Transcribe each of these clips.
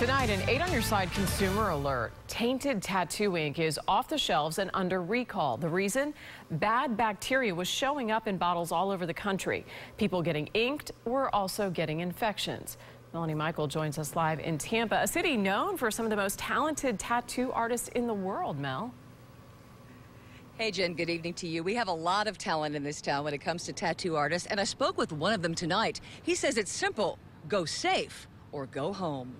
Tonight, an 8 on your side consumer alert. Tainted tattoo ink is off the shelves and under recall. The reason? Bad bacteria was showing up in bottles all over the country. People getting inked were also getting infections. Melanie Michael joins us live in Tampa, a city known for some of the most talented tattoo artists in the world, Mel. Hey, Jen, good evening to you. We have a lot of talent in this town when it comes to tattoo artists, and I spoke with one of them tonight. He says it's simple go safe or go home.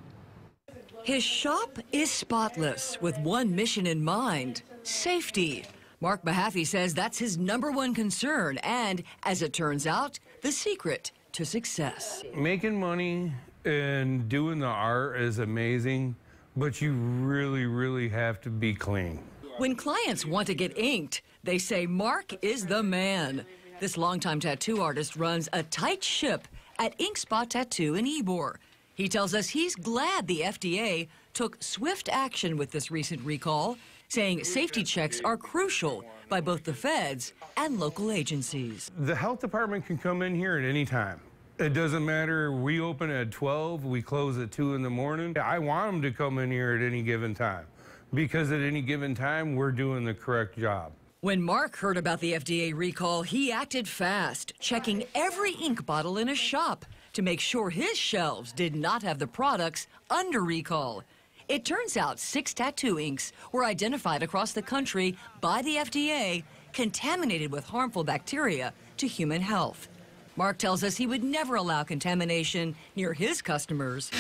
His shop is spotless with one mission in mind safety. Mark Mahaffey says that's his number one concern, and as it turns out, the secret to success. Making money and doing the art is amazing, but you really, really have to be clean. When clients want to get inked, they say Mark is the man. This longtime tattoo artist runs a tight ship at Ink Spot Tattoo in Ybor. He tells us he's glad the FDA took swift action with this recent recall, saying safety checks are crucial by both the feds and local agencies. The health department can come in here at any time. It doesn't matter. We open at 12, we close at 2 in the morning. I want them to come in here at any given time because at any given time, we're doing the correct job. When Mark heard about the FDA recall, he acted fast, checking every ink bottle in a shop to make sure his shelves did not have the products under recall. It turns out six tattoo inks were identified across the country by the FDA contaminated with harmful bacteria to human health. Mark tells us he would never allow contamination near his customers.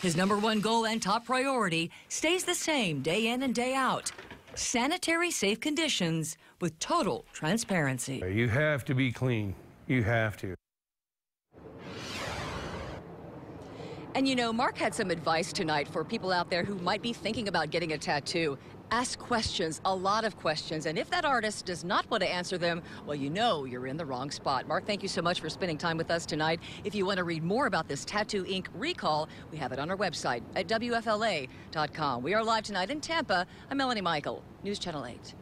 His number one goal and top priority stays the same day in and day out sanitary safe conditions with total transparency. You have to be clean. You have to. And you know, Mark had some advice tonight for people out there who might be thinking about getting a tattoo. Ask questions, a lot of questions. And if that artist does not want to answer them, well, you know you're in the wrong spot. Mark, thank you so much for spending time with us tonight. If you want to read more about this Tattoo Ink recall, we have it on our website at WFLA.com. We are live tonight in Tampa. I'm Melanie Michael, News Channel 8.